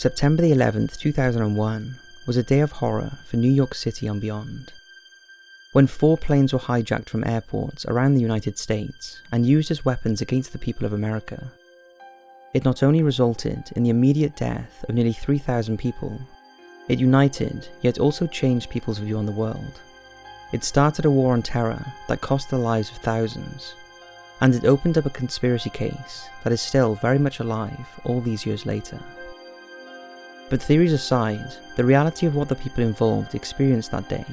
September the 11th, 2001 was a day of horror for New York City and beyond. When four planes were hijacked from airports around the United States and used as weapons against the people of America, it not only resulted in the immediate death of nearly 3,000 people, it united yet also changed people's view on the world. It started a war on terror that cost the lives of thousands, and it opened up a conspiracy case that is still very much alive all these years later. But theories aside, the reality of what the people involved experienced that day,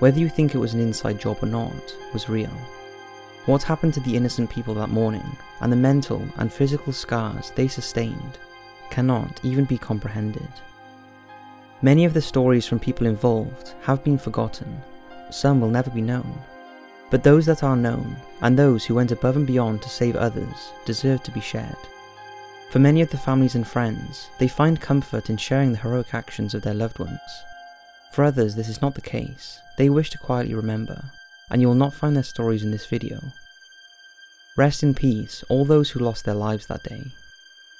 whether you think it was an inside job or not, was real. What happened to the innocent people that morning, and the mental and physical scars they sustained, cannot even be comprehended. Many of the stories from people involved have been forgotten, some will never be known. But those that are known, and those who went above and beyond to save others, deserve to be shared. For many of the families and friends, they find comfort in sharing the heroic actions of their loved ones. For others, this is not the case. They wish to quietly remember, and you will not find their stories in this video. Rest in peace, all those who lost their lives that day,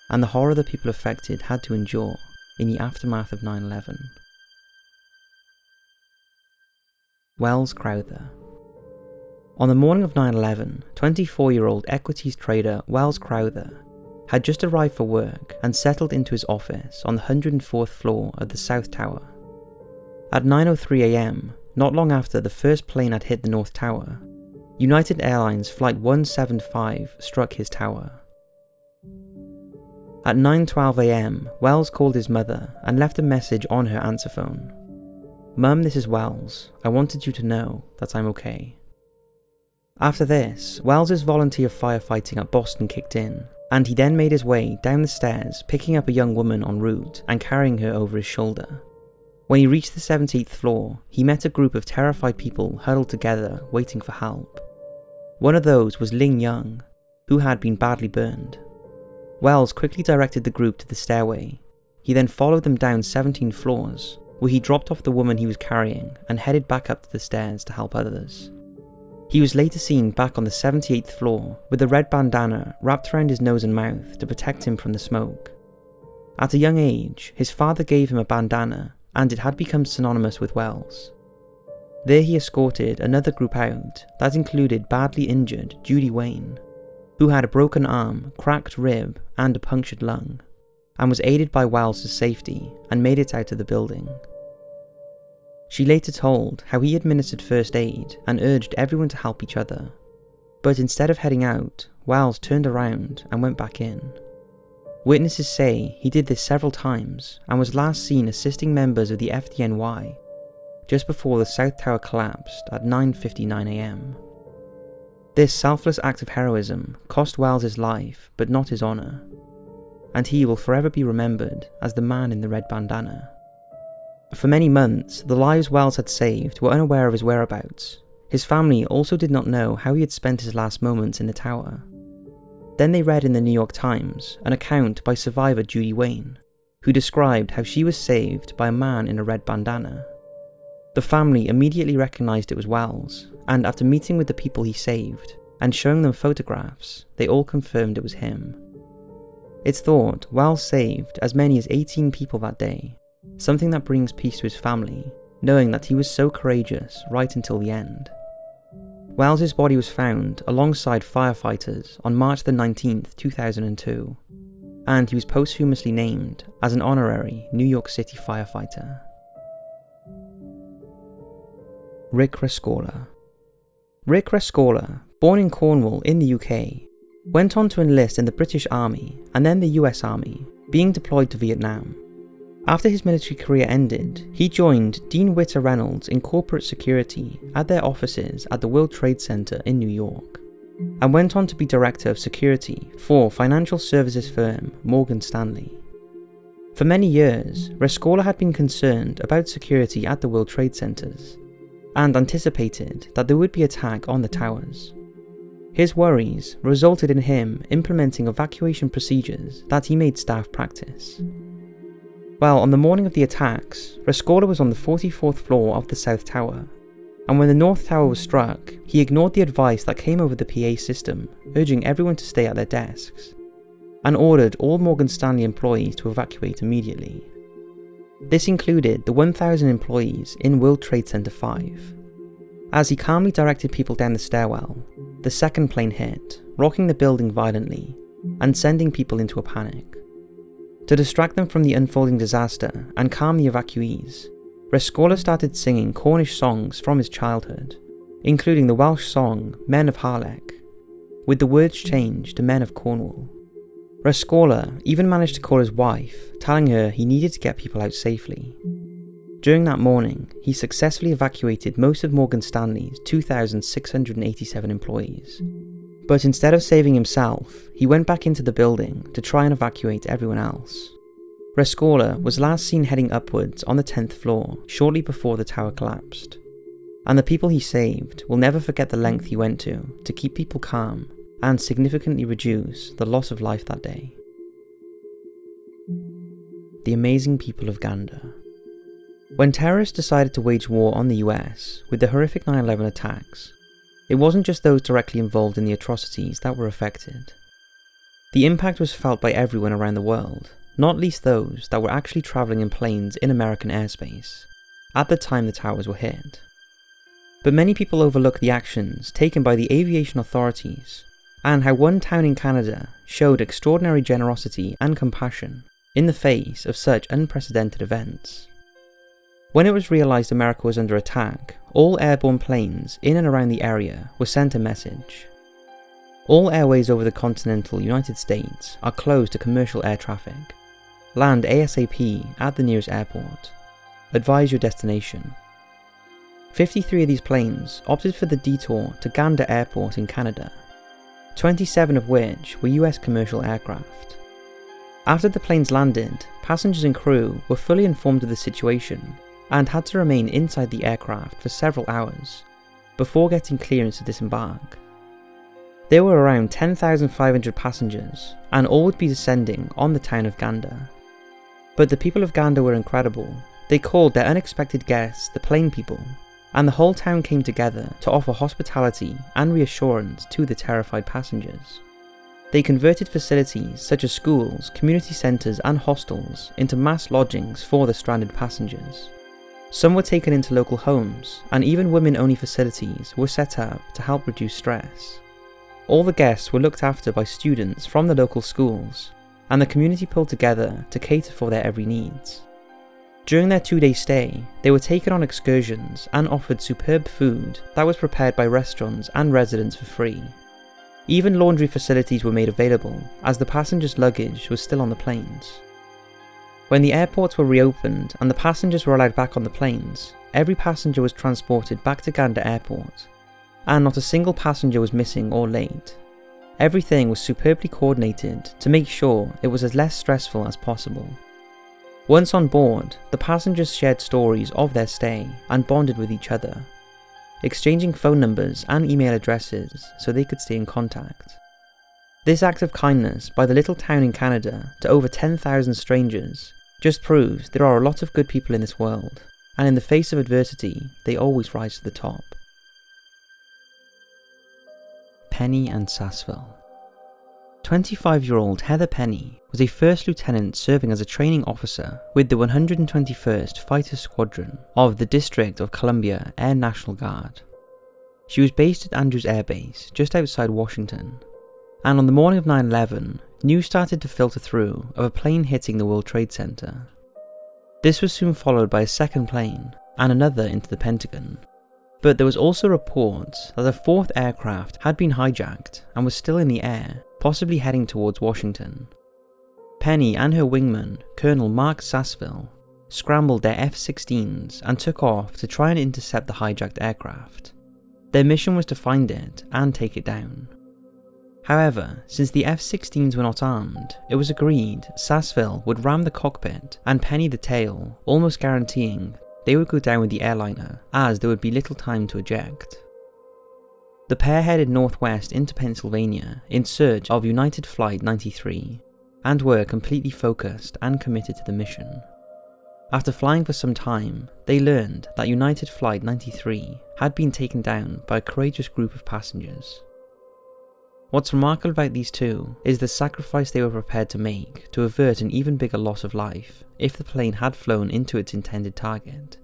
and the horror the people affected had to endure in the aftermath of 9 11. Wells Crowther. On the morning of 9 11, 24 year old equities trader Wells Crowther had just arrived for work and settled into his office on the 104th floor of the South Tower. At 9.03am, not long after the first plane had hit the North Tower, United Airlines Flight 175 struck his tower. At 9.12am, Wells called his mother and left a message on her answer phone. Mum, this is Wells. I wanted you to know that I'm okay. After this, Wells's volunteer firefighting at Boston kicked in, and he then made his way down the stairs, picking up a young woman en route and carrying her over his shoulder. When he reached the 17th floor, he met a group of terrified people huddled together, waiting for help. One of those was Ling Young, who had been badly burned. Wells quickly directed the group to the stairway. He then followed them down 17 floors, where he dropped off the woman he was carrying and headed back up to the stairs to help others. He was later seen back on the 78th floor with a red bandana wrapped around his nose and mouth to protect him from the smoke. At a young age, his father gave him a bandana and it had become synonymous with Wells. There he escorted another group out that included badly injured Judy Wein, who had a broken arm, cracked rib, and a punctured lung and was aided by Wells' safety and made it out of the building. She later told how he administered first aid and urged everyone to help each other. But instead of heading out, Wells turned around and went back in. Witnesses say he did this several times and was last seen assisting members of the FDNY just before the South Tower collapsed at 9.59am. This selfless act of heroism cost Wells his life, but not his honour and he will forever be remembered as the man in the red bandana. For many months, the lives Wells had saved were unaware of his whereabouts. His family also did not know how he had spent his last moments in the tower. Then they read in the New York Times an account by survivor Judy Wein, who described how she was saved by a man in a red bandana. The family immediately recognised it was Wells, and after meeting with the people he saved and showing them photographs, they all confirmed it was him. It's thought Wells saved as many as 18 people that day, something that brings peace to his family, knowing that he was so courageous right until the end. Wells's body was found alongside firefighters on March the 19th, 2002, and he was posthumously named as an honorary New York City firefighter. Rick Rescorla Rick Rescorla, born in Cornwall in the UK, went on to enlist in the British Army and then the US Army, being deployed to Vietnam. After his military career ended, he joined Dean Witter Reynolds in corporate security at their offices at the World Trade Center in New York, and went on to be director of security for financial services firm Morgan Stanley. For many years, Rescorla had been concerned about security at the World Trade Centers and anticipated that there would be attack on the towers. His worries resulted in him implementing evacuation procedures that he made staff practice. Well, on the morning of the attacks, Rescorla was on the 44th floor of the South Tower, and when the North Tower was struck, he ignored the advice that came over the PA system, urging everyone to stay at their desks. and ordered all Morgan Stanley employees to evacuate immediately. This included the 1,000 employees in World Trade Center 5. As he calmly directed people down the stairwell, the second plane hit, rocking the building violently and sending people into a panic. To distract them from the unfolding disaster and calm the evacuees, Rescorla started singing Cornish songs from his childhood, including the Welsh song Men of Harlech, with the words changed to Men of Cornwall. Rescorla even managed to call his wife, telling her he needed to get people out safely. During that morning, he successfully evacuated most of Morgan Stanley's 2,687 employees. But instead of saving himself, he went back into the building to try and evacuate everyone else. Rescorla was last seen heading upwards on the 10th floor shortly before the tower collapsed. And the people he saved will never forget the length he went to to keep people calm and significantly reduce the loss of life that day. The amazing people of Gander. When terrorists decided to wage war on the US with the horrific 9 11 attacks, it wasn't just those directly involved in the atrocities that were affected. The impact was felt by everyone around the world, not least those that were actually travelling in planes in American airspace at the time the towers were hit. But many people overlook the actions taken by the aviation authorities and how one town in Canada showed extraordinary generosity and compassion in the face of such unprecedented events. When it was realised America was under attack, all airborne planes in and around the area were sent a message. All airways over the continental United States are closed to commercial air traffic. Land ASAP at the nearest airport. Advise your destination. 53 of these planes opted for the detour to Gander Airport in Canada 27 of which were US commercial aircraft. After the planes landed, passengers and crew were fully informed of the situation and had to remain inside the aircraft for several hours before getting clearance to disembark. There were around 10,500 passengers, and all would be descending on the town of Gander. But the people of Gander were incredible. They called their unexpected guests the Plane People and the whole town came together to offer hospitality and reassurance to the terrified passengers. They converted facilities such as schools, community centres, and hostels into mass lodgings for the stranded passengers. Some were taken into local homes, and even women only facilities were set up to help reduce stress. All the guests were looked after by students from the local schools, and the community pulled together to cater for their every needs. During their two day stay, they were taken on excursions and offered superb food that was prepared by restaurants and residents for free. Even laundry facilities were made available, as the passengers' luggage was still on the planes. When the airports were reopened and the passengers were allowed back on the planes, every passenger was transported back to Gander Airport, and not a single passenger was missing or late. Everything was superbly coordinated to make sure it was as less stressful as possible. Once on board, the passengers shared stories of their stay and bonded with each other, exchanging phone numbers and email addresses so they could stay in contact. This act of kindness by the little town in Canada to over 10,000 strangers just proves there are a lot of good people in this world, and in the face of adversity, they always rise to the top. Penney and Sasseville 25 year old Heather Penney was a first lieutenant serving as a training officer with the 121st Fighter Squadron of the District of Columbia Air National Guard. She was based at Andrews Air Base, just outside Washington, and on the morning of 9 11, news started to filter through of a plane hitting the World Trade Center. This was soon followed by a second plane and another into the Pentagon. But there was also reports that a fourth aircraft had been hijacked and was still in the air possibly heading towards Washington. Penney and her wingman, Colonel Marc Sasseville, scrambled their F 16s and took off to try and intercept the hijacked aircraft. Their mission was to find it and take it down. However, since the F 16s were not armed, it was agreed Sasseville would ram the cockpit and Penney the tail, almost guaranteeing they would go down with the airliner, as there would be little time to eject. The pair headed northwest into Pennsylvania in search of United Flight 93 and were completely focused and committed to the mission. After flying for some time, they learned that United Flight 93 had been taken down by a courageous group of passengers. What's remarkable about these two is the sacrifice they were prepared to make to avert an even bigger loss of life if the plane had flown into its intended target,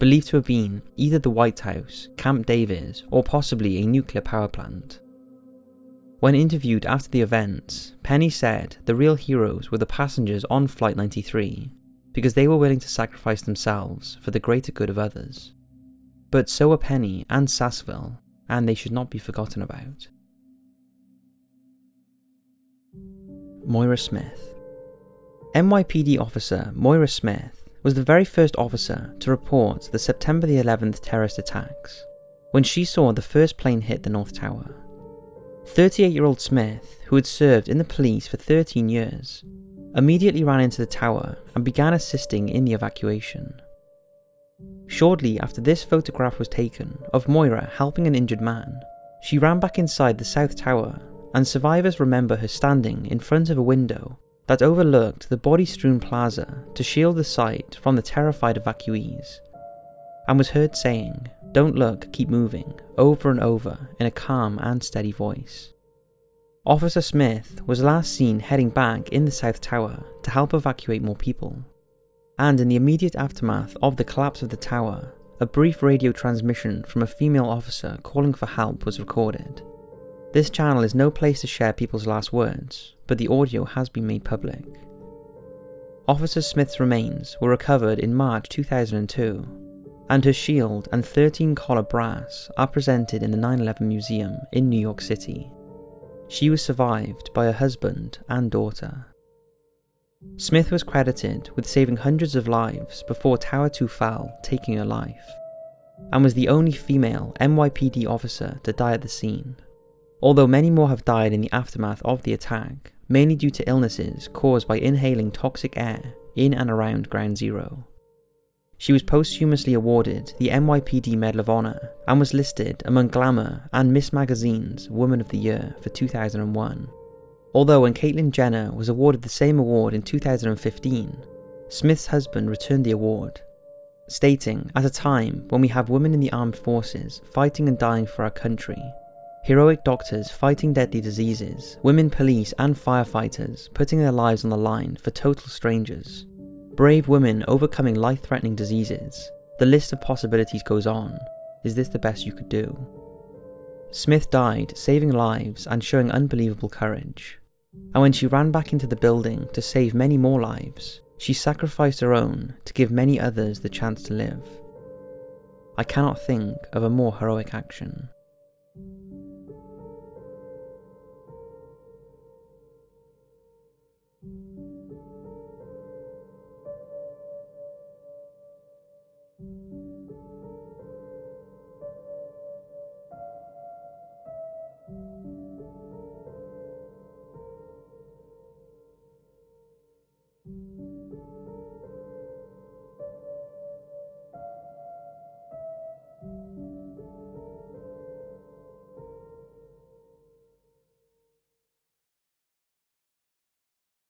believed to have been either the White House, Camp David, or possibly a nuclear power plant. When interviewed after the events, Penney said the real heroes were the passengers on Flight 93 because they were willing to sacrifice themselves for the greater good of others. But so were Penney and Sasseville, and they should not be forgotten about. Moira Smith. NYPD officer Moira Smith was the very first officer to report the September the 11th terrorist attacks when she saw the first plane hit the North Tower. 38 year old Smith, who had served in the police for 13 years, immediately ran into the tower and began assisting in the evacuation. Shortly after this photograph was taken of Moira helping an injured man, she ran back inside the South Tower and survivors remember her standing in front of a window that overlooked the body strewn plaza to shield the site from the terrified evacuees, and was heard saying, Don't look, keep moving, over and over in a calm and steady voice. Officer Smith was last seen heading back in the South Tower to help evacuate more people. And in the immediate aftermath of the collapse of the tower, a brief radio transmission from a female officer calling for help was recorded. This channel is no place to share people's last words, but the audio has been made public. Officer Smith's remains were recovered in March 2002, and her shield and 13 collar brass are presented in the 9 11 Museum in New York City. She was survived by her husband and daughter. Smith was credited with saving hundreds of lives before Tower 2 fell, taking her life, and was the only female NYPD officer to die at the scene although many more have died in the aftermath of the attack, mainly due to illnesses caused by inhaling toxic air in and around Ground Zero. She was posthumously awarded the NYPD Medal of Honor and was listed among Glamour and Ms. Magazine's Woman of the Year for 2001. Although when Caitlyn Jenner was awarded the same award in 2015, Smith's husband returned the award, stating, At a time when we have women in the armed forces fighting and dying for our country, Heroic doctors fighting deadly diseases, women police and firefighters putting their lives on the line for total strangers, brave women overcoming life threatening diseases. The list of possibilities goes on. Is this the best you could do? Smith died, saving lives and showing unbelievable courage. And when she ran back into the building to save many more lives, she sacrificed her own to give many others the chance to live. I cannot think of a more heroic action. you